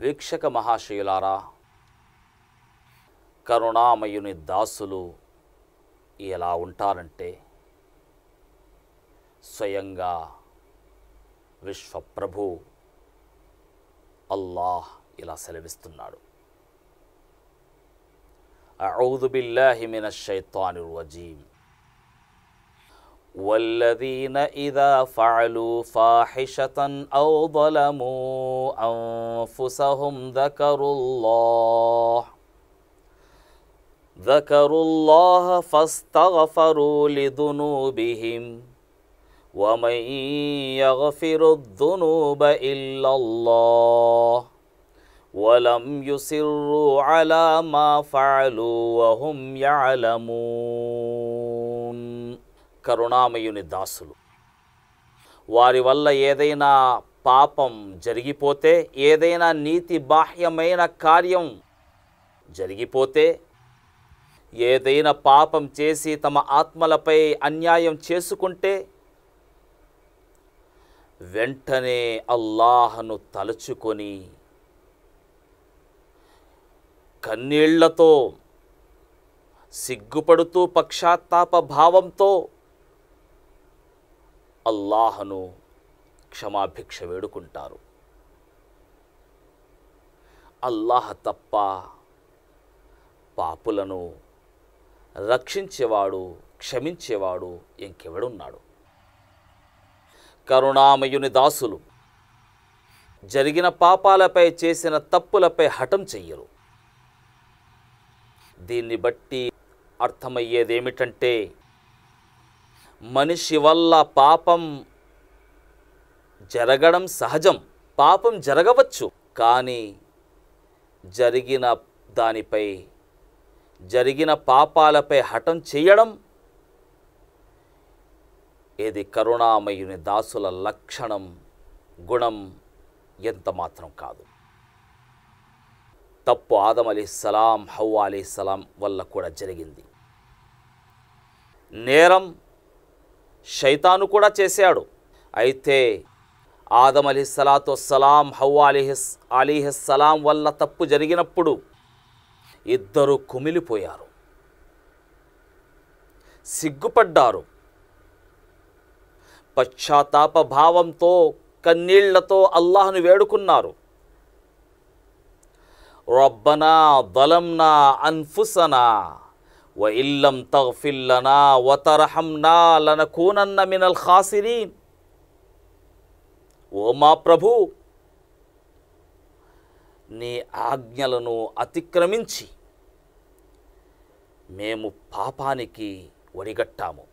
వీక్షక మహాశయులారా కరుణామయుని దాసులు ఎలా ఉంటారంటే స్వయంగా విశ్వప్రభు అల్లాహ్ ఇలా సెలవిస్తున్నాడు. అఊదు బిల్లాహి వజీం والذين إذا فعلوا فاحشة أو ظلموا أنفسهم ذكروا الله ذكروا الله فاستغفروا لذنوبهم. ومن يغفر الذنوب إلا الله ولم يصروا على ما فعلوا وهم يعلمون. కరుణామయుని దాసులు. వారి వల్ల ఏదైనా పాపం జరిగిపోతే ఏదైనా నీతి బాహ్యమైన కార్యం జరిగిపోతే ఏదైనా పాపం చేసి తమ ఆత్మలపై అన్యాయం చేసుకుంటే వెంటనే అల్లాహను తలుచుకొని కన్నీళ్ళతో సిగ్గుపడుతూ పక్షాత్తాప భావంతో అల్లాహను క్షమాభిక్ష వేడుకుంటారు. అల్లాహ్ తప్ప పాపులను రక్షించేవాడు క్షమించేవాడు ఇంకెవడున్నాడు? కరుణామయుని దాసులు జరిగిన పాపాలపై చేసిన తప్పులపై హఠం చెయ్యరు. దీన్ని బట్టి అర్థమయ్యేదేమిటంటే మనిషి వల్ల పాపం జరగడం సహజం. పాపం జరగవచ్చు. కానీ జరిగిన దానిపై జరిగిన పాపాలపై హఠం చేయడం ఇది కరుణామయుని దాసుల లక్షణం గుణం ఎంత మాత్రం కాదు. తప్పు ఆదం అలీస్లాం హౌ అలీస్లాం వల్ల కూడా జరిగింది. నేరం శైతాను కూడా చేశాడు. అయితే ఆదం అలీస్సలాతో సలాం హౌ అలీహిస్ అలీహిస్సలాం వల్ల తప్పు జరిగినప్పుడు ఇద్దరు కుమిలిపోయారు. సిగ్గుపడ్డారు. పశ్చాత్తాప భావంతో కన్నీళ్ళతో అల్లాహ్ను వేడుకున్నారు. రబ్బనా దలంనా అన్ఫుసనా వ ఇల్లం తగ్ఫిల్లనా వతరహంనా లనకూనన్న మినల్ ఖాసిరీన్ ఓ మా ప్రభు నీ ఆజ్ఞలను అతిక్రమించి మేము పాపానికి ఒడిగట్టాము.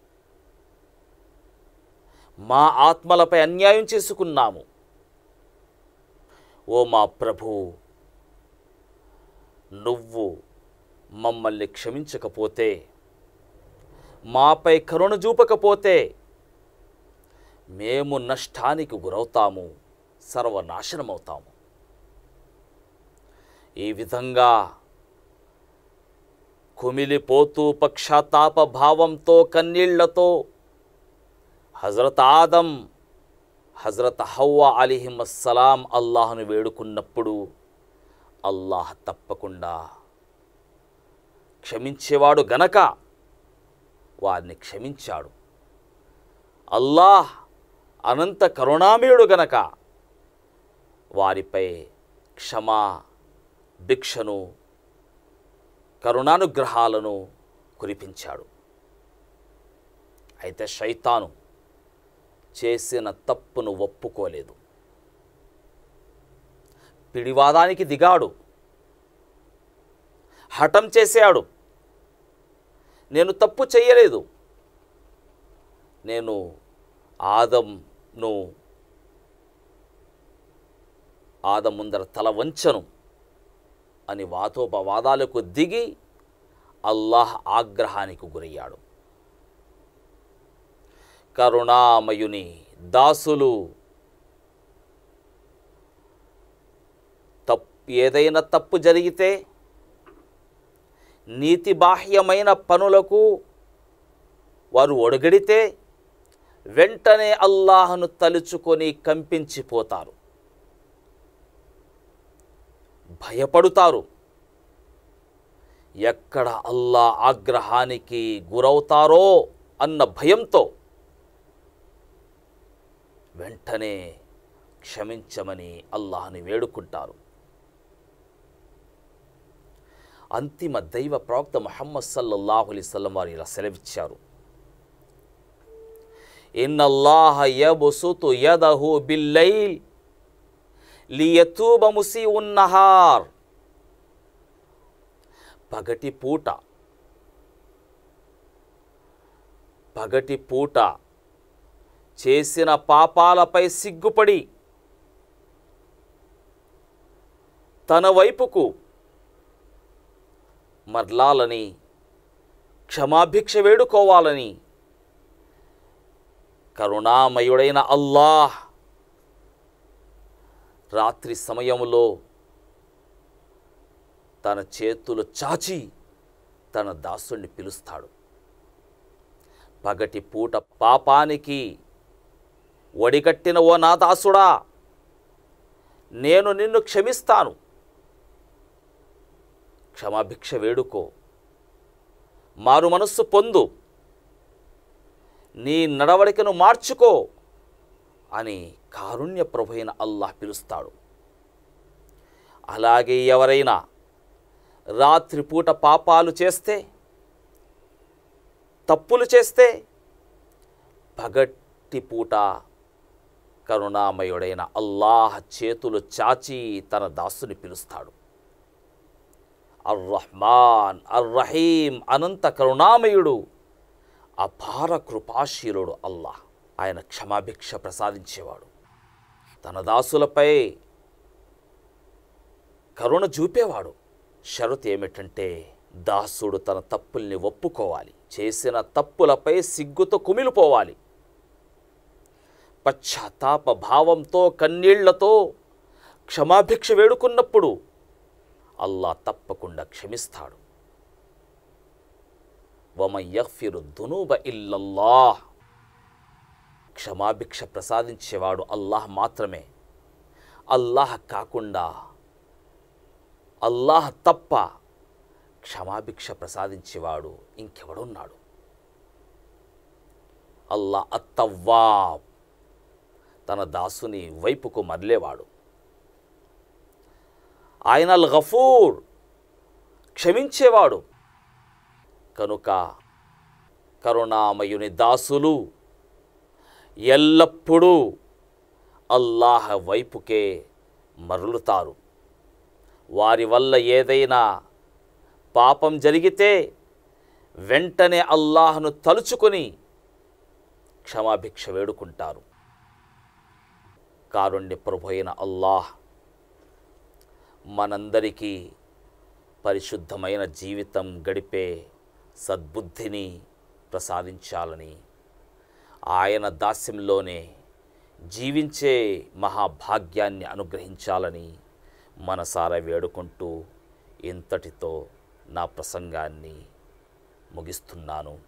మా ఆత్మలపై అన్యాయం చేసుకున్నాము. ఓ మా ప్రభు నువ్వు మమ్మల్ని క్షమించకపోతే మాపై కరుణ చూపకపోతే మేము నష్టానికి గురవుతాము సర్వనాశనమవుతాము. ఈ విధంగా కుమిలిపోతూ పక్షాతాప భావంతో కన్నీళ్ళతో హజరత్ ఆదం హజరత్ హవ్వ అలీహిమస్సలాం అల్లాహ్ను వేడుకున్నప్పుడు అల్లాహ్ తప్పకుండా క్షమించేవాడు గనక వారిని క్షమించాడు. అల్లాహ్ అనంత కరుణామయుడు గనక వారిపై క్షమా భిక్షను కరుణానుగ్రహాలను కురిపించాడు. అయితే శైతాను చేసిన తప్పును ఒప్పుకోలేదు. పిడివాదానికి దిగాడు. హఠం చేశాడు. నేను తప్పు చేయలేదు. నేను ఆదంను ఆదం ముందర తల వంచను అని వాతోపవాదాలకు దిగి అల్లాహ్ ఆగ్రహానికి గురయ్యాడు. కరుణామయుని దాసులు తప్ ఏదైనా తప్పు జరిగితే నీతి బాహ్యమైన పనులకు వారు ఒడగడితే వెంటనే అల్లాహను తలుచుకొని కంపించిపోతారు. భయపడుతారు. ఎక్కడ అల్లా ఆగ్రహానికి గురవుతారో అన్న భయంతో వెంటనే క్షమించమని అల్లాహని వేడుకుంటారు. అంతిమ దైవ ప్రవక్త ముహమ్మద్ సల్లల్లాహు అలైవల్లం వారు ఇలా సెలవిచ్చారు. ఇన్నల్లాహ యబుసుతు యదహు బిల్లైల్ లియతూబ ముసి ఉన్నహార్ పగటి పూట పగటి పూట చేసిన పాపాలపై సిగ్గుపడి తన వైపుకు మర్లాలని క్షమాభిక్ష వేడుకోవాలని. కరుణామయుడైన అల్లాహ్ రాత్రి సమయంలో తన చేతులు చాచి తన దాసుణ్ణి పిలుస్తాడు. పగటి పూట పాపానికి ఒడిగట్టిన ఓ నా దాసుడా నేను నిన్ను క్షమిస్తాను. క్షమాభిక్ష వేడుకో. మారు మనస్సు పొందు. నీ నడవడికను మార్చుకో అని కారుణ్య ప్రభైన అల్లాహ్ పిలుస్తాడు. అలాగే ఎవరైనా రాత్రిపూట పాపాలు చేస్తే తప్పులు చేస్తే పగటి పూట కరుణామయుడైన అల్లాహ్ చేతులు చాచి తన దాసుని పిలుస్తాడు. అర్ రహ్మాన్ అర్ రహీం అనంత కరుణామయుడు అపార కృపాశీలుడు అల్లాహ్. ఆయన క్షమాభిక్ష ప్రసాదించేవాడు. తన దాసులపై కరుణ చూపేవాడు. షరతు ఏమిటంటే దాసుడు తన తప్పుల్ని ఒప్పుకోవాలి. చేసిన తప్పులపై సిగ్గుతో కుమిలిపోవాలి. పశ్చాత్తాప భావంతో కన్నీళ్ళతో క్షమాభిక్ష వేడుకున్నప్పుడు అల్లా తప్పకుండా క్షమిస్తాడు. వమయ్యఫిరు దునూబ ఇల్లల్లాహ్. క్షమాభిక్ష ప్రసాదించేవాడు అల్లాహ్ మాత్రమే. అల్లాహ్ కాకుండా అల్లాహ్ తప్ప క్షమాభిక్ష ప్రసాదించేవాడు ఇంకెవడున్నాడు? అల్లా అత్తవ్వా తన దాసుని వైపుకు మరలేవాడు. ఆయన అల్ గఫూర్ క్షమించేవాడు. కనుక కరుణామయుని దాసులు ఎల్లప్పుడూ అల్లాహ వైపుకే మరలుతారు. వారి వల్ల ఏదైనా పాపం జరిగితే వెంటనే అల్లాహను తలుచుకొని క్షమాభిక్ష వేడుకుంటారు. కారుణ్య ప్రభు అయిన అల్లాహ్ మనందరికీ పరిశుద్ధమైన జీవితం గడిపే సద్బుద్ధిని ప్రసాదించాలని ఆయన దాస్యంలోనే జీవించే మహాభాగ్యాన్ని అనుగ్రహించాలని మనసారా వేడుకుంటూ ఇంతటితో నా ప్రసంగాన్ని ముగిస్తున్నాను.